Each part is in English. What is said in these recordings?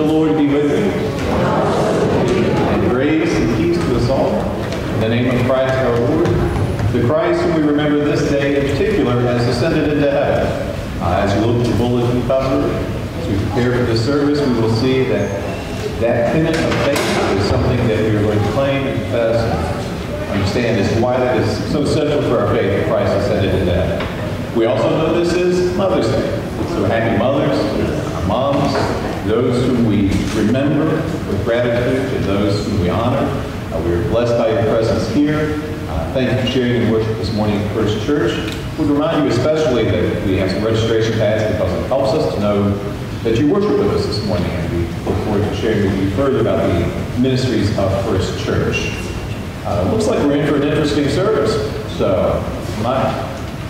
The Lord be with you. And grace and peace to us all. In the name of Christ our Lord. The Christ whom we remember this day in particular has ascended into heaven. Uh, as you look at the bulletin cover, as we prepare for this service, we will see that that tenet of faith is something that we are going to claim and confess and understand to why that is so central for our faith that Christ ascended into heaven. We also know this is Mother's Day. So happy mothers, moms, those whom we remember with gratitude, and those whom we honor. Uh, we are blessed by your presence here. Uh, thank you for sharing your worship this morning at First Church. We remind you especially that we have some registration pads because it helps us to know that you worship with us this morning, and we look forward to sharing with you further about the ministries of First Church. Uh, looks like we're in for an interesting service, so my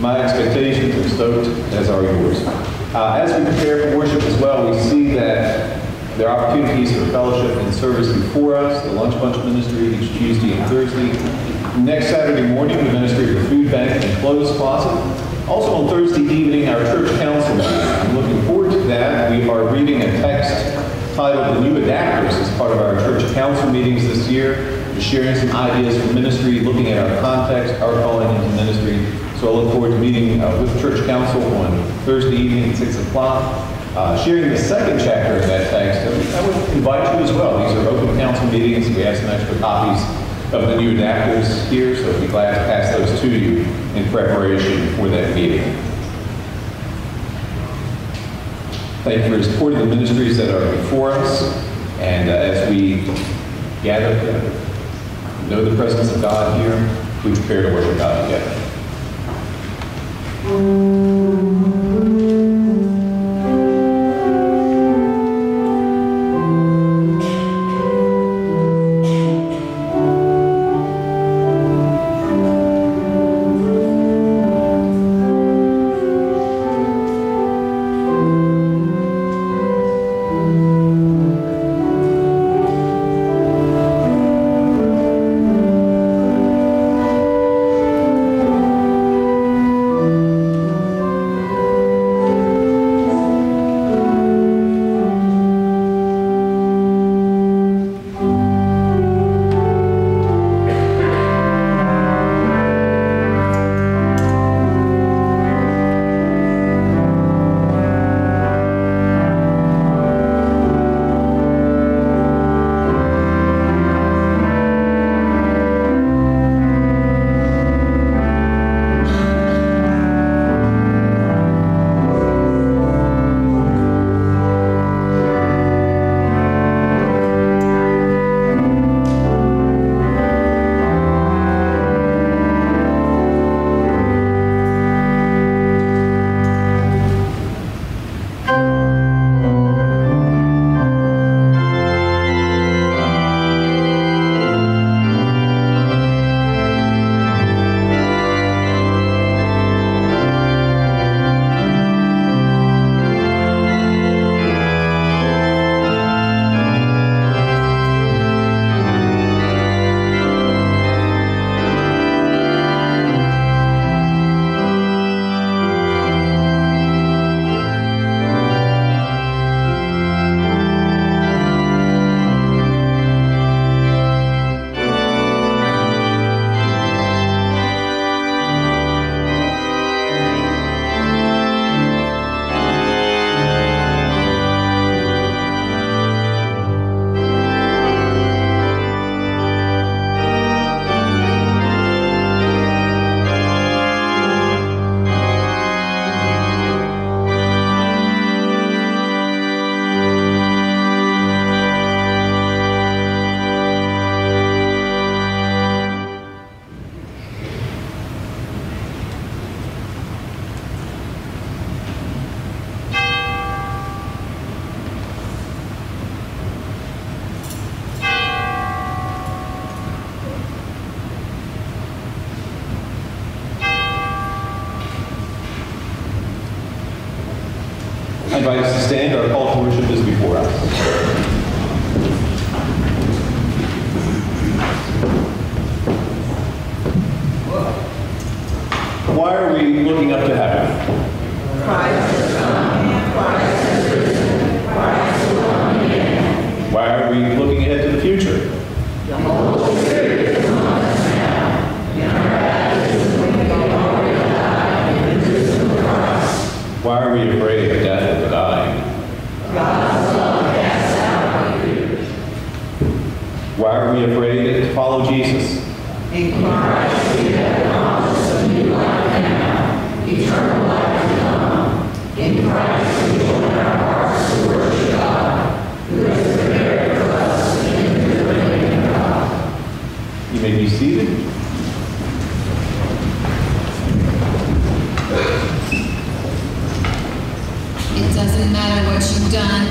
my expectations are stoked, as are yours. Uh, as we prepare for worship as well, we see that there are opportunities for fellowship and service before us, the Lunch Bunch Ministry each Tuesday and Thursday. Next Saturday morning, the ministry of the food bank and clothes closet. Also on Thursday evening, our church council meeting. I'm looking forward to that. We are reading a text titled The New Adapters as part of our church council meetings this year, just sharing some ideas for ministry, looking at our context, our calling into ministry. So I look forward to meeting uh, with church council on Thursday evening at 6 o'clock, uh, sharing the second chapter of that text. I would, invite you as well. These are open council meetings. We have some extra copies of the new adapters here, so I'd be glad to pass those to you in preparation for that meeting. Thank you for supporting the ministries that are before us. And uh, as we gather know the presence of God here, we prepare to worship God together. Are done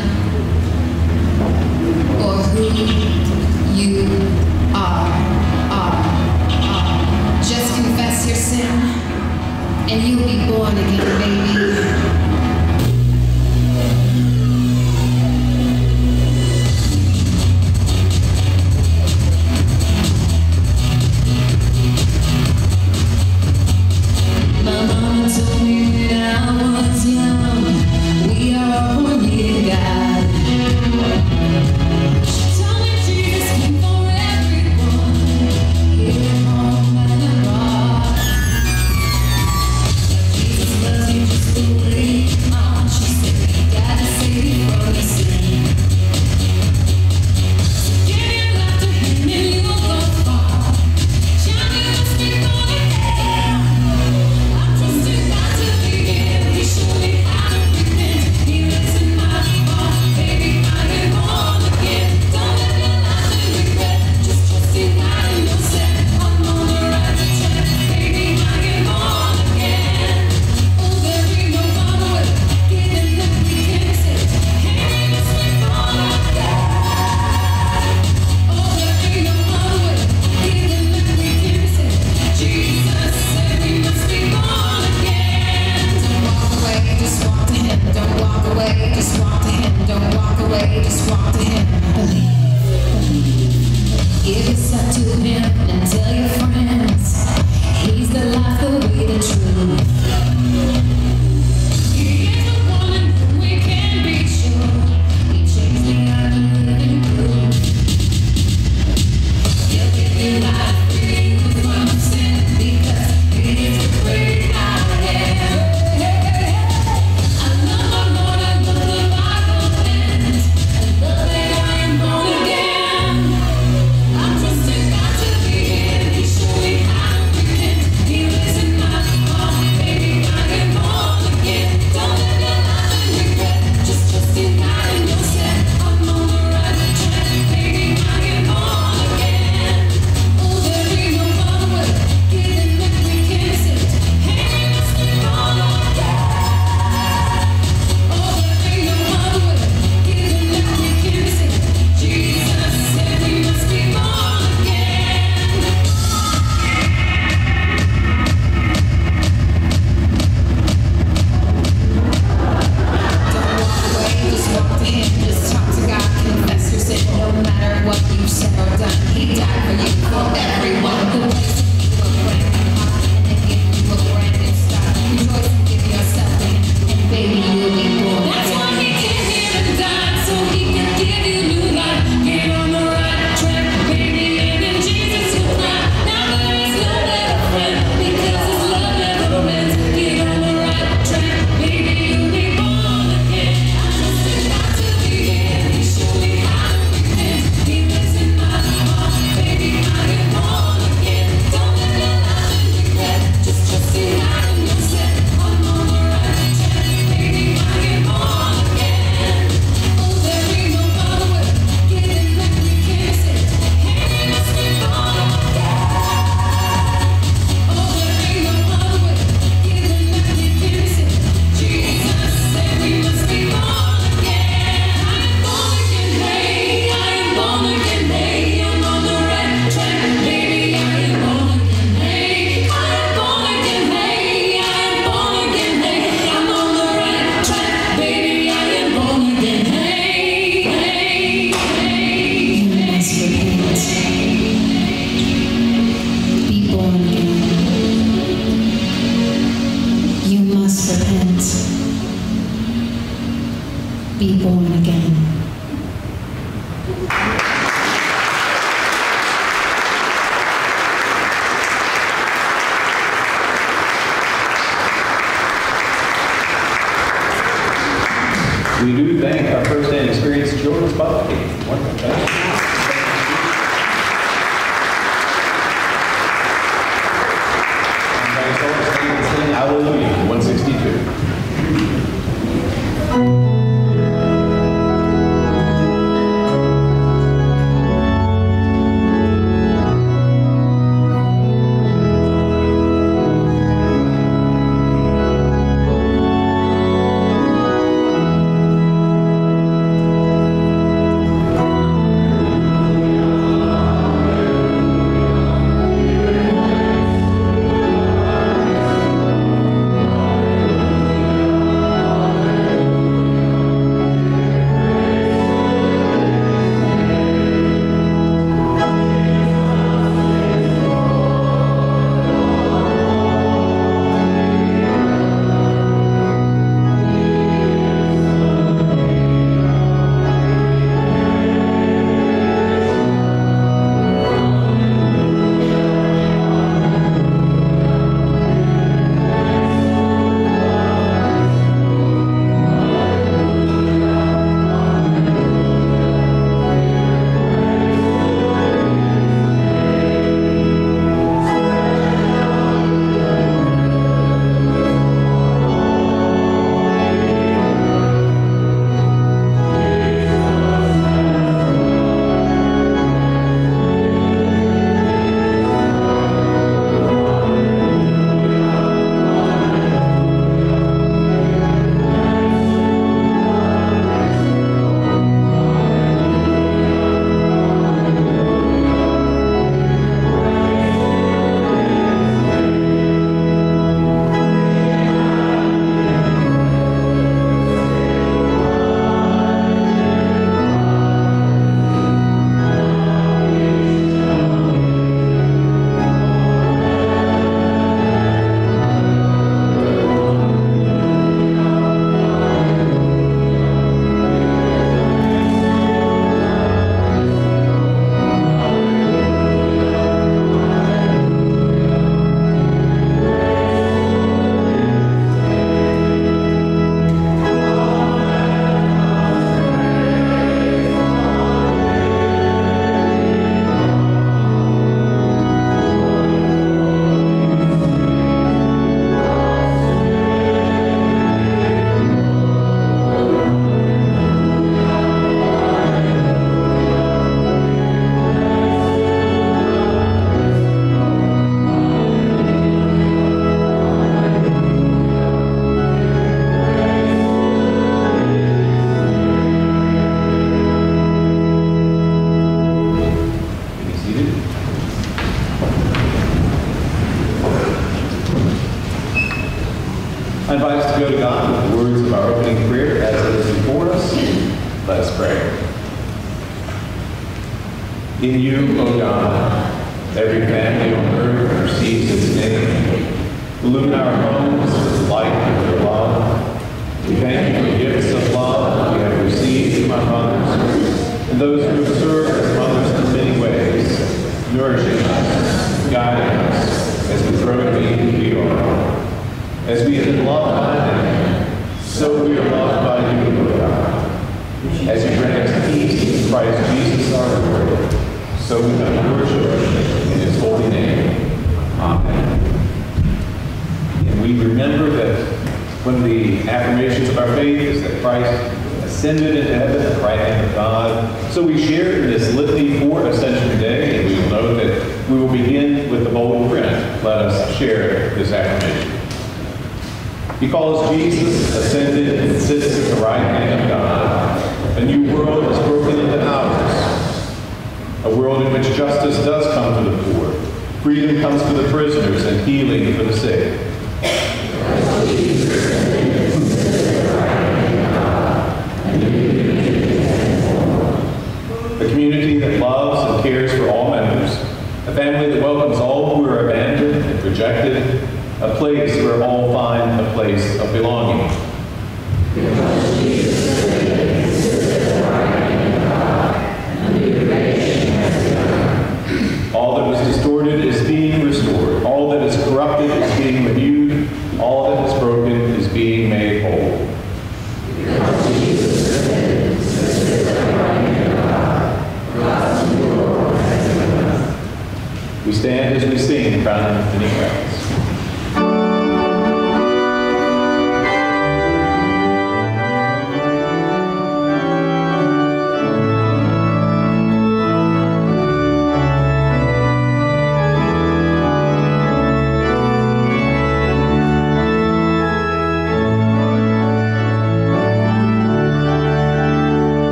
invite us to go to God with the words of our opening prayer as it is before us. Let us pray. In you, O God, every family on earth receives its name. Illumine our homes with light of your love. We thank you for the gifts of love we have received from our mothers and those who have served as mothers in many ways, nourishing us, guiding us as we grow to be who we are. As we have been loved by them, so we are loved by you, O God. As you grant us peace in Christ Jesus our Lord, so we have worship in his holy name. Amen. And we remember that one of the affirmations of our faith is that Christ ascended into heaven the right hand of God. So we share in this litany for Ascension Day, and we will know that we will begin with the bold print. Let us share this affirmation. Because Jesus ascended and sits at the right hand of God, a new world is broken into ours. A world in which justice does come to the poor, freedom comes to the prisoners, and healing for the sick. A community that loves and cares for all members. A family that welcomes all who are abandoned and rejected. A place where all find a place of belonging.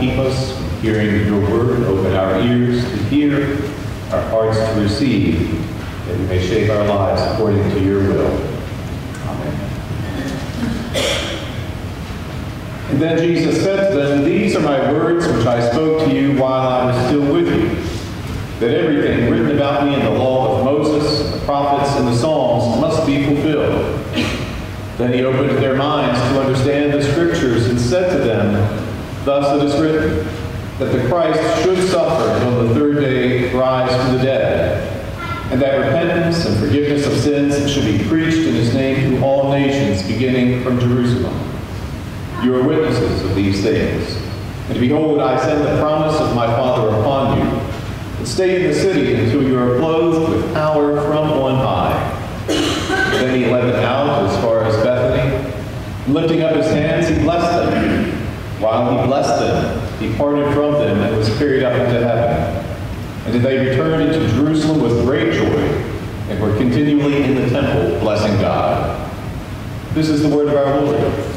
Keep us from hearing your word. Open our ears to hear, our hearts to receive, that we may shape our lives according to your will. Amen. And then Jesus said to them, These are my words which I spoke to you while I was still with you, that everything written about me in the law of Moses, the prophets, and the Psalms must be fulfilled. Then he opened their minds to understand the Scriptures and said to them, Thus it is written, that the Christ should suffer and on the third day rise from the dead, and that repentance and forgiveness of sins should be preached in his name to all nations, beginning from Jerusalem. You are witnesses of these things. And behold, I send the promise of my Father upon you. But stay in the city until you are clothed with power from on high. Then he led them out as far as Bethany. Lifting up his hands, he blessed. While he blessed them, he parted from them and was carried up into heaven. And did they returned into Jerusalem with great joy and were continually in the temple blessing God. This is the word of our Lord.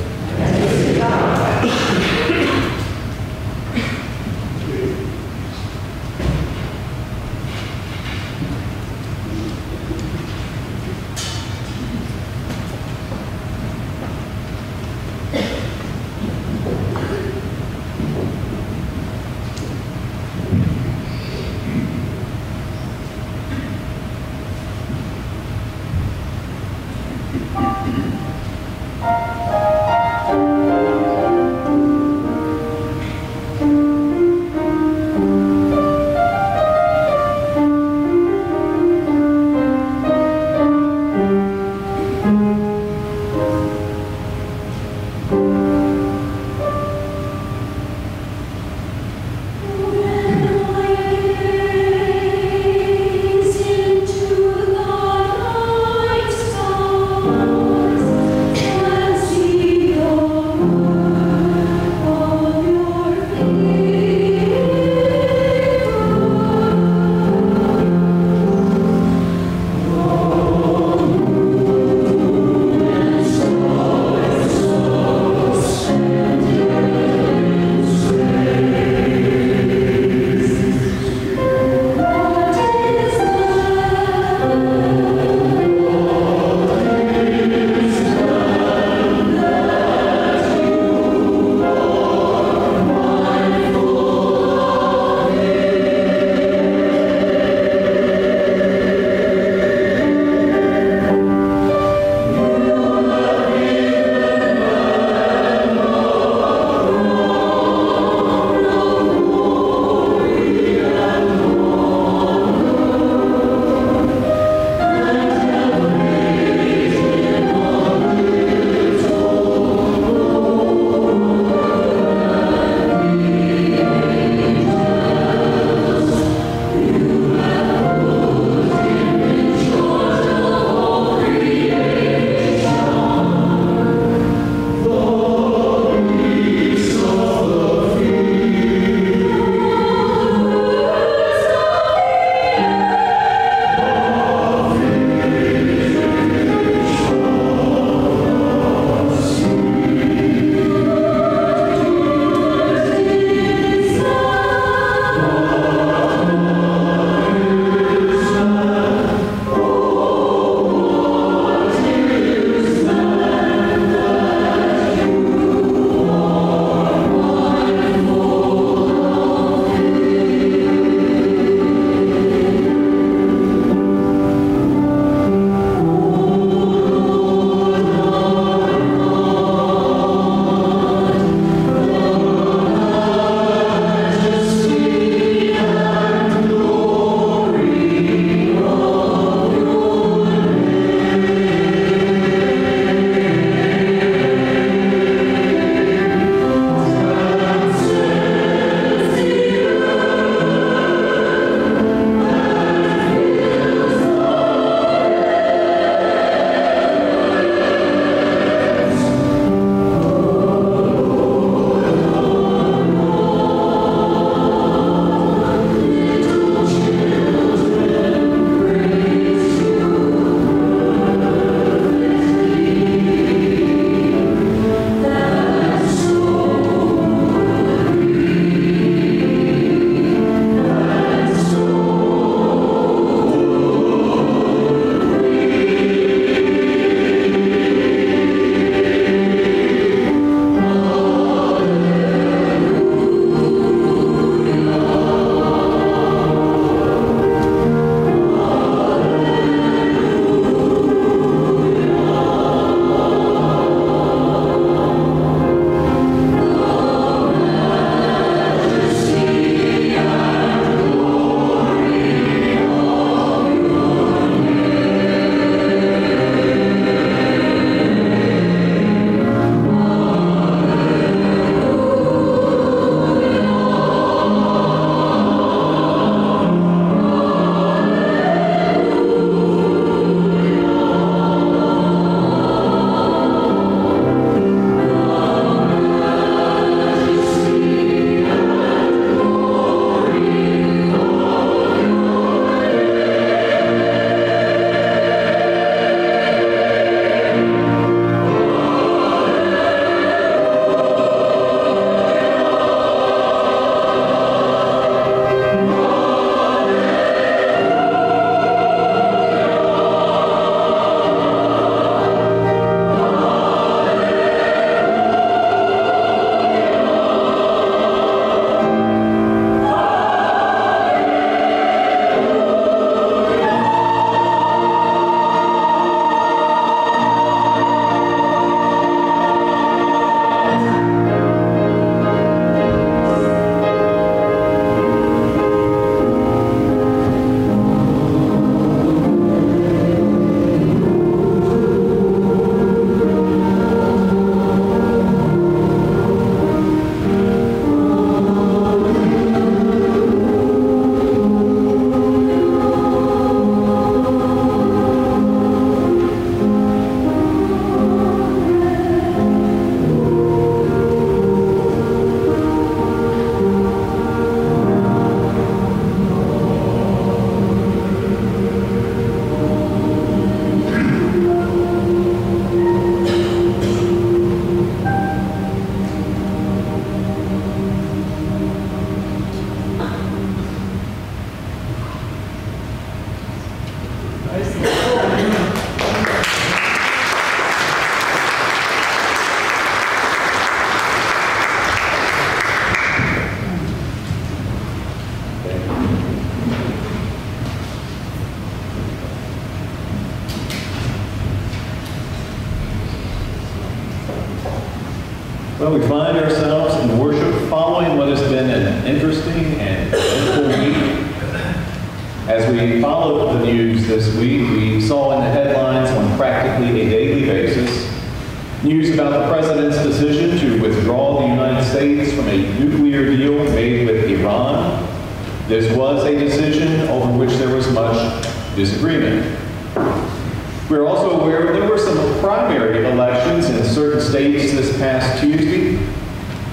States this past Tuesday.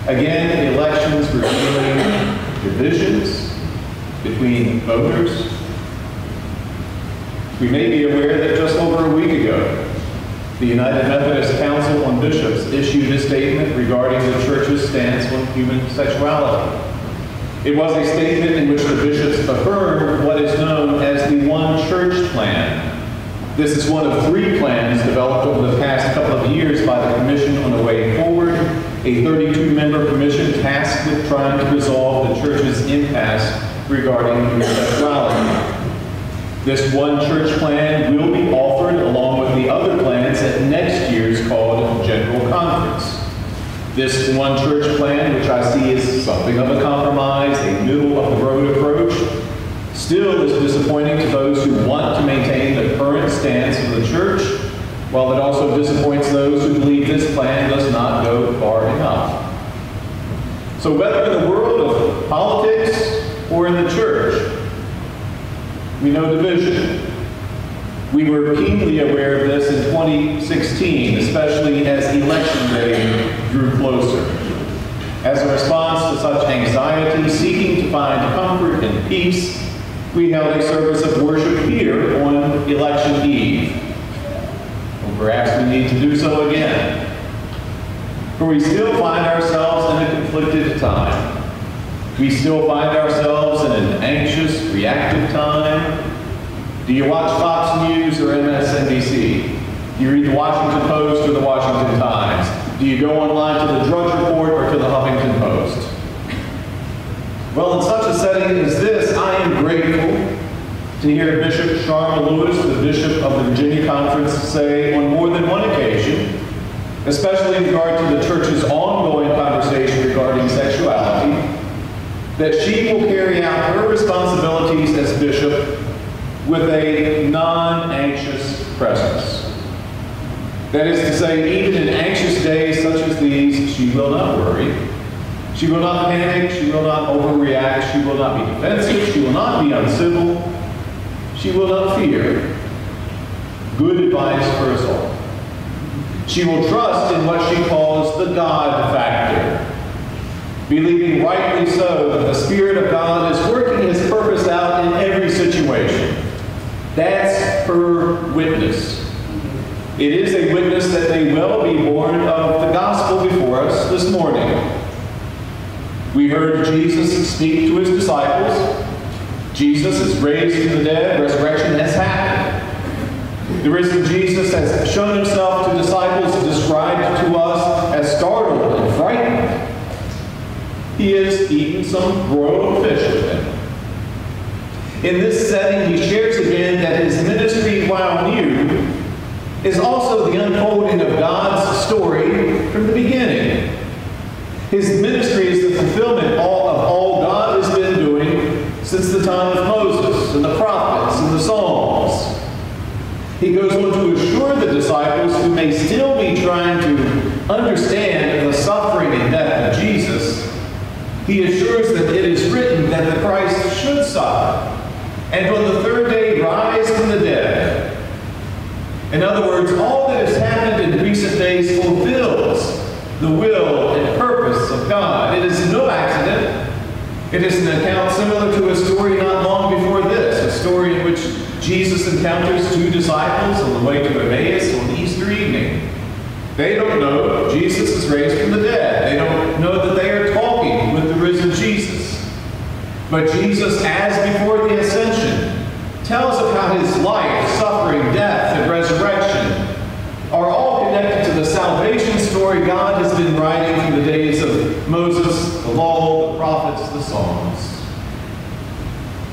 Again, elections revealing divisions between voters. We may be aware that just over a week ago, the United Methodist Council on Bishops issued a statement regarding the church's stance on human sexuality. It was a statement in which the bishops affirmed what is known as the One Church Plan. This is one of three plans developed over the past couple of years by the Commission on the Way Forward, a 32-member commission tasked with trying to resolve the church's impasse regarding human sexuality. This one church plan will be offered along with the other plans at next year's called General Conference. This one church plan, which I see as something of a compromise, a middle of the road approach, still is disappointing to those who want to maintain the current stance of the church, while it also disappoints those who believe this plan does not go far enough. So whether in the world of politics or in the church, we know division. We were keenly aware of this in 2016, especially as election day drew closer. As a response to such anxiety, seeking to find comfort and peace, we held a service of worship here on election eve. Well, perhaps we need to do so again. For we still find ourselves in a conflicted time. We still find ourselves in an anxious, reactive time. Do you watch Fox News or MSNBC? Do you read the Washington Post or the Washington Times? Do you go online to the Drudge Report or to the Huffington Post? Well, in such a setting as this, I am grateful to hear Bishop Sharma Lewis, the Bishop of the Virginia Conference, say on more than one occasion, especially in regard to the church's ongoing conversation regarding sexuality, that she will carry out her responsibilities as bishop with a non-anxious presence. That is to say, even in anxious days such as these, she will not worry. She will not panic. She will not overreact. She will not be defensive. She will not be uncivil. She will not fear. Good advice for us all. She will trust in what she calls the God factor believing rightly so that the Spirit of God is working His purpose out in every situation. That's her witness. It is a witness that may well be born of the gospel before us this morning. We heard Jesus speak to his disciples. Jesus is raised from the dead, resurrection has happened. The risen Jesus has shown himself to disciples described to us as startled and frightened. He has eaten some broiled fish with them. In this setting, he shares again that his ministry, while new, is also the unfolding of God's story from the beginning. His ministry is the fulfillment all God has been doing since the time of Moses and the prophets and the Psalms. He goes on to assure the disciples who may still be trying to understand the suffering and death of Jesus he assures that it is written that the And on the third day rise from the dead. In other words, all that has happened in recent days fulfills the will and purpose of God. It is no accident. It is an account similar to a story not long before this, a story in which Jesus encounters two disciples on the way to Emmaus on Easter evening. They don't know Jesus is raised from the dead. They don't know that they are talking with the risen Jesus. But Jesus, as before the ascension, tells of how his life, suffering, death, and resurrection are all connected to the salvation story God has been writing from the days of Moses, the law, the prophets, the Psalms.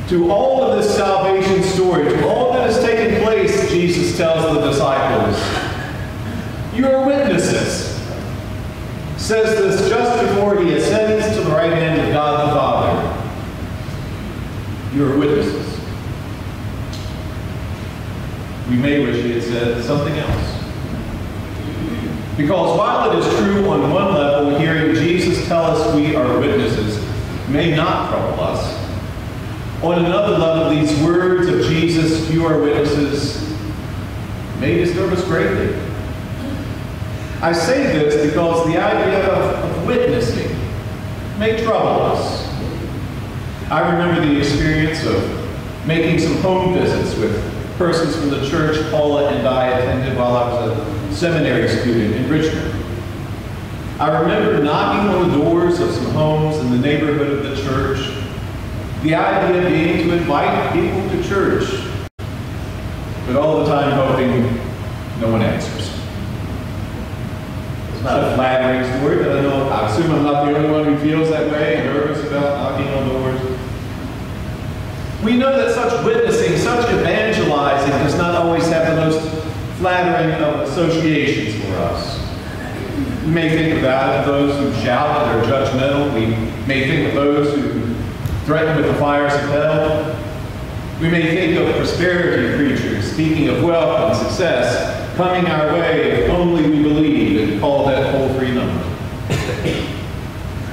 To all of this salvation story, to all that has taken place, Jesus tells the disciples, you are witnesses. says this just before he ascends to the right hand of God the Father. You are witnesses. We may wish he had said something else. Because while it is true on one level, hearing Jesus tell us we are witnesses may not trouble us, on another level, these words of Jesus, you are witnesses, may disturb us greatly. I say this because the idea of, of witnessing may trouble us. I remember the experience of making some home visits with persons from the church Paula and I attended while I was a seminary student in Richmond. I remember knocking on the doors of some homes in the neighborhood of the church, the idea being to invite people to church, but all the time hoping no one answers. It's not a flattering story, but I know, I assume I'm not the only one who feels that way and nervous about knocking on doors. We know that such witnessing, such evangelizing does not always have the most flattering of associations for us. We may think about those who shout and are judgmental. We may think of those who threaten with the fires of hell. We may think of prosperity preachers speaking of wealth and success coming our way if only we believe and call that toll-free number.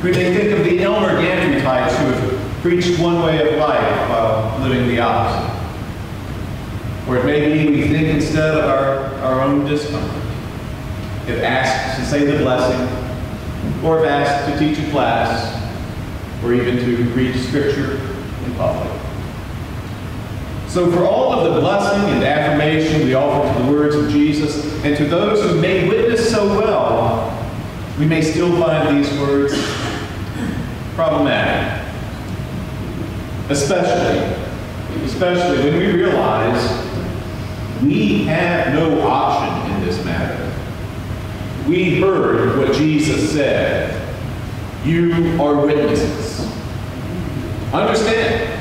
We may think of the Elmer Gantry types who have preached one way of life while living the opposite. Or it may be we think instead of our, our own discomfort. If asked to say the blessing, or if asked to teach a class, or even to read scripture in public. So for all of the blessing and affirmation we offer to the words of Jesus, and to those who may witness so well, we may still find these words problematic. Especially, especially when we realize we have no option in this matter. We heard what Jesus said. You are witnesses. Understand,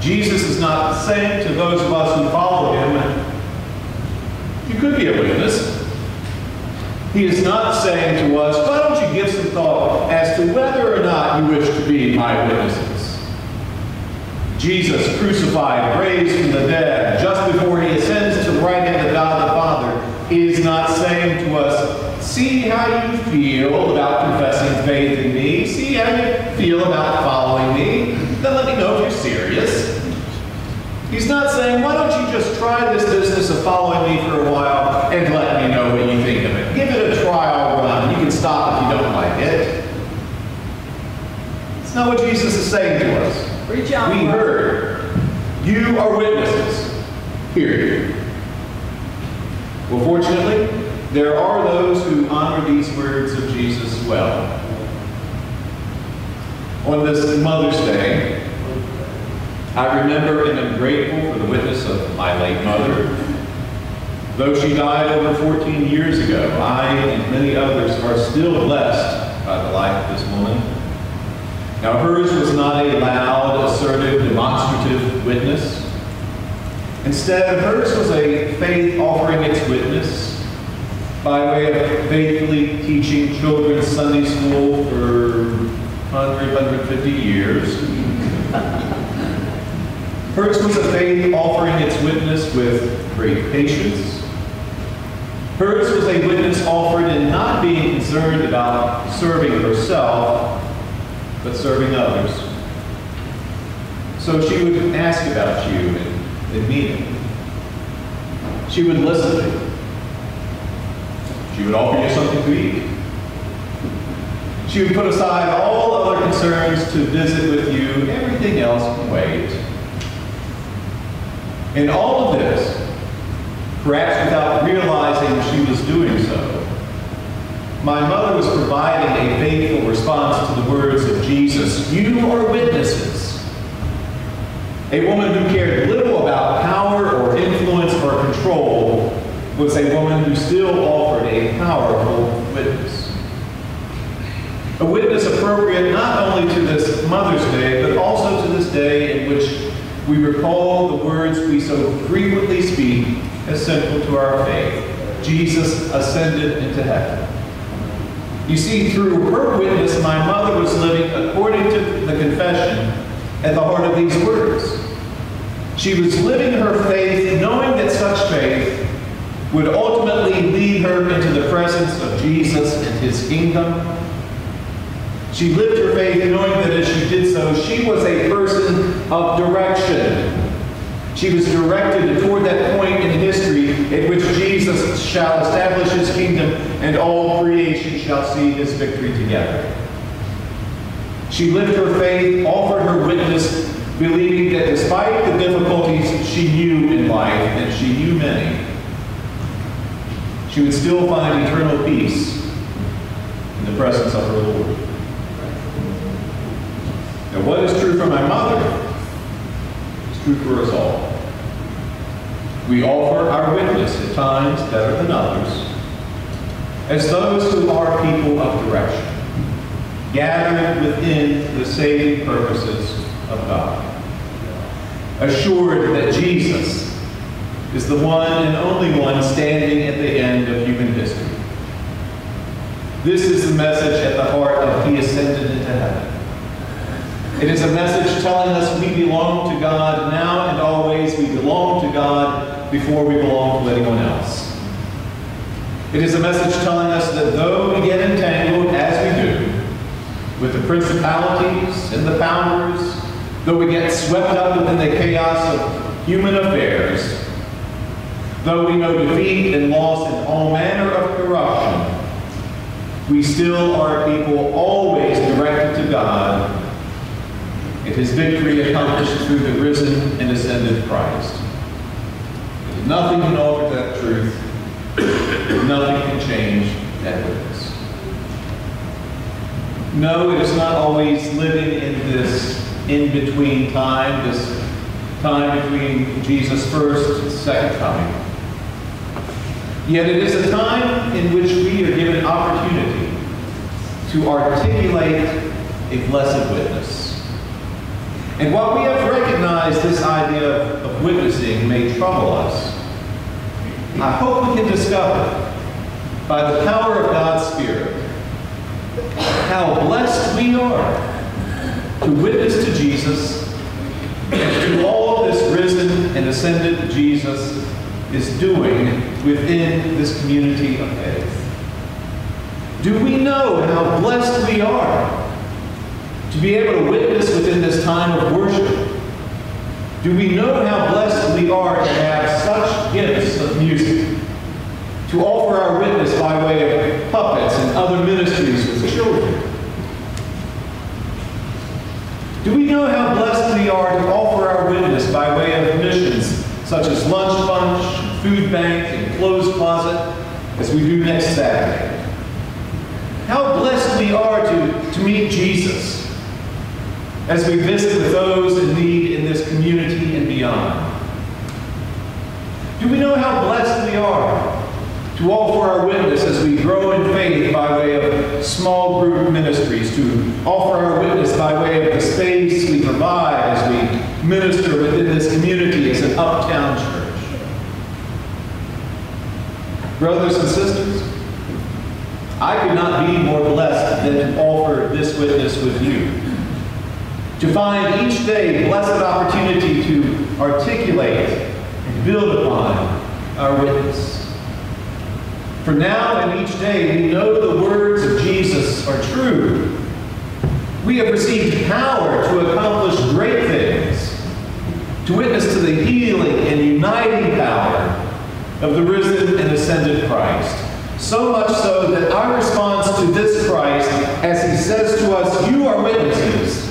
Jesus is not saying to those of us who follow him, you could be a witness. He is not saying to us, why don't you give some thought as to whether or not you wish to be my witnesses? Jesus, crucified, raised from the dead, just before he ascends to the right hand of God the Father, is not saying to us, see how you feel about confessing faith in me, see how you feel about following me, then let me know if you're serious. He's not saying, why don't you just try this business of following me for a while and let me know what you think of it. Give it a trial run. You can stop if you don't like it. It's not what Jesus is saying to us. Preach on, We heard. You are witnesses. Period. Well, fortunately, there are those who honor these words of Jesus well. On this Mother's Day, I remember and am grateful for the witness of my late mother. Though she died over 14 years ago, I and many others are still blessed by the life of this. Now, hers was not a loud, assertive, demonstrative witness. Instead, hers was a faith offering its witness by way of faithfully teaching children's Sunday school for 100, 150 years. Hers was a faith offering its witness with great patience. Hers was a witness offered in not being concerned about serving herself, but serving others. So she would ask about you and, and. She would listen to you. She would offer you something to eat. She would put aside all other concerns to visit with you. Everything else can wait. In all of this, perhaps without realizing she was doing so, my mother was providing a faithful response to the words of Jesus, You are witnesses. A woman who cared little about power or influence or control was a woman who still offered a powerful witness. A witness appropriate not only to this Mother's Day, but also to this day in which we recall the words we so frequently speak as central to our faith. Jesus ascended into heaven. You see, through her witness, my mother was living according to the confession at the heart of these words. She was living her faith, knowing that such faith would ultimately lead her into the presence of Jesus and his kingdom. She lived her faith knowing that as she did so, she was a person of direction. She was directed toward that point in history at which Jesus shall establish his kingdom and all creation shall see his victory together. She lived her faith, offered her witness, believing that despite the difficulties she knew in life, and she knew many, she would still find eternal peace in the presence of her Lord. Now, what is true for my mother is true for us all. We offer our witness at times better than others as those who are people of direction, gathered within the saving purposes of God, assured that Jesus is the one and only one standing at the end of human history. This is the message at the heart of He ascended into heaven. It is a message telling us we belong to God now and always. We belong to God before we belong to anyone else. It is a message telling us that though we get entangled, as we do, with the principalities and the powers, though we get swept up within the chaos of human affairs, though we know defeat and loss and all manner of corruption, we still are a people always directed to God and his victory accomplished through the risen and ascended Christ. Nothing can alter that truth. Nothing can change that witness. No, it is not always living in this in-between time, this time between Jesus' first and second coming. Yet it is a time in which we are given opportunity to articulate a blessed witness. And while we have recognized this idea of, of witnessing may trouble us, I hope we can discover by the power of God's Spirit how blessed we are to witness to Jesus and to all this risen and ascended Jesus is doing within this community of faith. Do we know how blessed we are to be able to witness within this time of worship? Do we know how blessed we are to have such gifts of music? To offer our witness by way of puppets and other ministries with children? Do we know how blessed we are to offer our witness by way of missions such as lunch bunch, food bank, and clothes closet as we do next Saturday? How blessed we are to, to meet Jesus as we visit with those in need community and beyond? Do we know how blessed we are to offer our witness as we grow in faith by way of small group ministries, to offer our witness by way of the space we provide as we minister within this community as an uptown church? Brothers and sisters, I could not be more blessed than to offer this witness with you to find each day blessed opportunity to articulate and build upon our witness. For now and each day we know the words of Jesus are true. We have received power to accomplish great things, to witness to the healing and uniting power of the risen and ascended Christ. So much so that our response to this Christ, as he says to us, You are witnesses,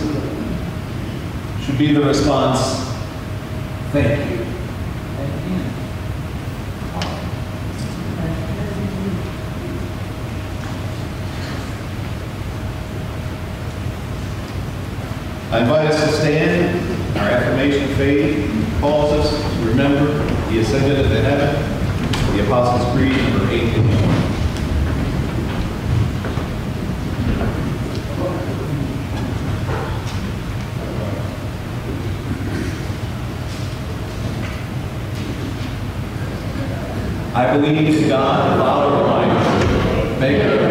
should be the response, thank you. I invite us to stand. Our affirmation of faith calls us to remember the ascended into heaven, the Apostles' Creed, number 851. I believe in God, the Father Almighty, maker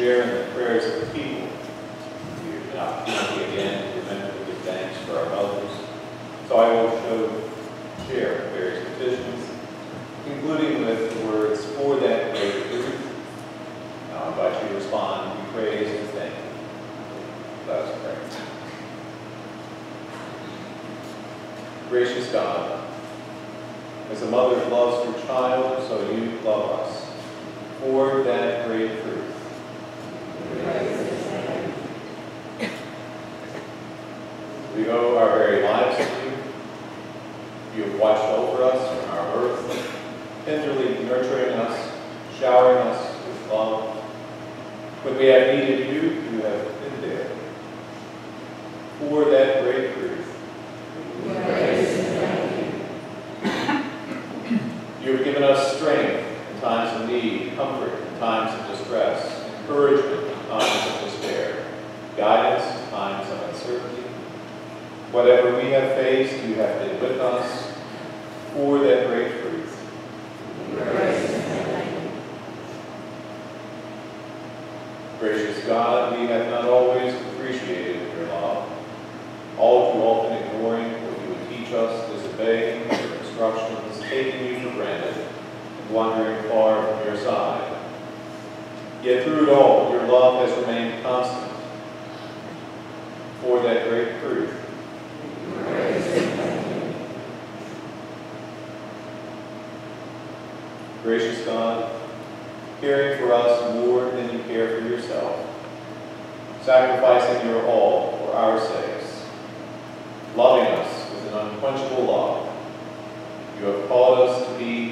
share in the prayers of the people. We have an opportunity again to remember to give thanks for our elders. So I will show, share various petitions, concluding with the words, for that great truth. Now I invite you to respond, be praise and thank you. Let us pray. Gracious God, as a mother loves her child, so you love us. For that great truth. owe our very lives to you. You have watched over us from our birth, tenderly nurturing us, showering us with love. When we have unquenchable love. You have called us to be